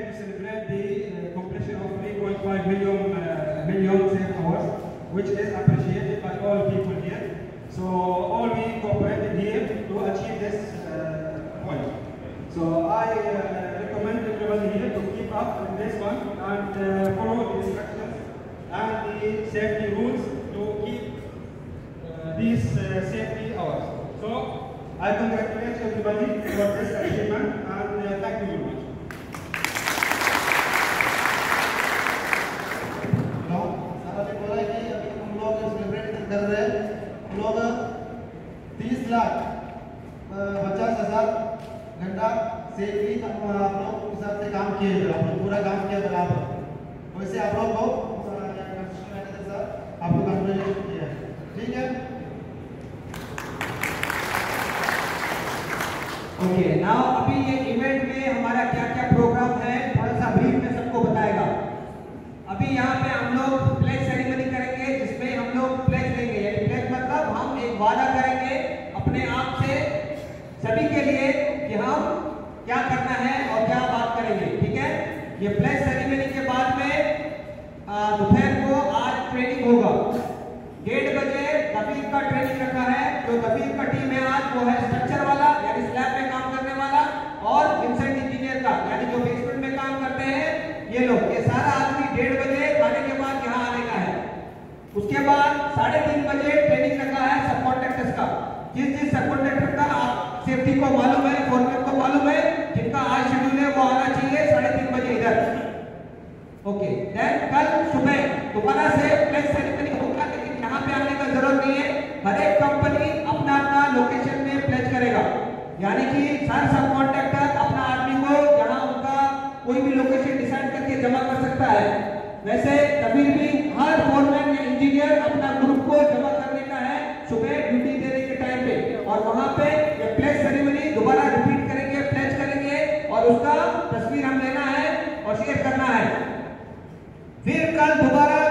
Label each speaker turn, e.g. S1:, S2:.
S1: to celebrate the uh, completion of 3.5 million, uh, million safe hours, which is appreciated by all people here. So all we cooperated here to achieve this uh, point. So I uh, recommend everybody here to keep up with this one and uh, follow the instructions and the safety rules to keep uh, these safety hours. So I congratulate everybody for this
S2: तीस लाख पचास हज़ार घंटा से भी आप लोग के हिसाब से काम किए आप लोग पूरा काम किया बराबर वैसे आप लोग को आपको कंग्रेचुलेशन किया ठीक है?
S3: ओके नाउ अभी ये इवेंट में हमारा क्या क्या प्रोग्राम है थोड़ा सा ब्रीफ में सबको बताएगा अभी यहाँ पे हम लोग प्लेज सेरेमनी करेंगे जिसमें हम लोग प्लेज लेंगे यानी प्लेज मतलब हम एक वादा करेंगे अपने आप से सभी के लिए कि हम क्या करना है और क्या बात करेंगे? ठीक है? ये प्लेज सेरेमनी के बाद में दोपहर को आज ट्रेनिंग होगा। डेढ़ बजे दबीर का ट्रेनिंग रखा है। जो दबीर का टीम है आज, वो है स्ट्रक्चर वाला, यानी स्लैब में काम करने वाला और विंसेंट इंजीनियर का, यानी जो बेसमेंट में काम करते हैं, ये लोग। ये सारा आदमी डेढ़ बजे खाने के बाद यहाँ आने का है। उसके बाद साढ़े तीन बजे ट्रेनिंग रखा है सब कॉन्ट्रेक्टर्स का। जिस जिस सब कॉन्ट्रेक्टर का सेफ्टी को मालूम है फोरमैन को मालूम है जिनका आज शेड्यूल है वो आना चाहिए साढ़े तीन बजे इधर ओके देन कल सुबह, दोबारा से प्लेस सेरेमनी होगा लेकिन यहाँ पे आने का ज़रूरत नहीं है। हर एक कंपनी अपना अपना लोकेशन में प्लेस करेगा। यानी कि हर सब कॉन्ट्रैक्टर अपना आदमी को जहाँ उनका कोई भी लोकेशन डिसाइड करके जमा कर सकता है। वैसे कभी भी हर फोरमैन या इंजीनियर अपना ग्रुप को जमा कर का है सुबह ड्यूटी देने के टाइम पे। और वहाँ पे ये प्लेस सेरेमनी दोबारा रिपीट करेंगे प्लेस करेंगे और उसका तस्वीर हम लेना है और शेयर करना है। कल दोबारा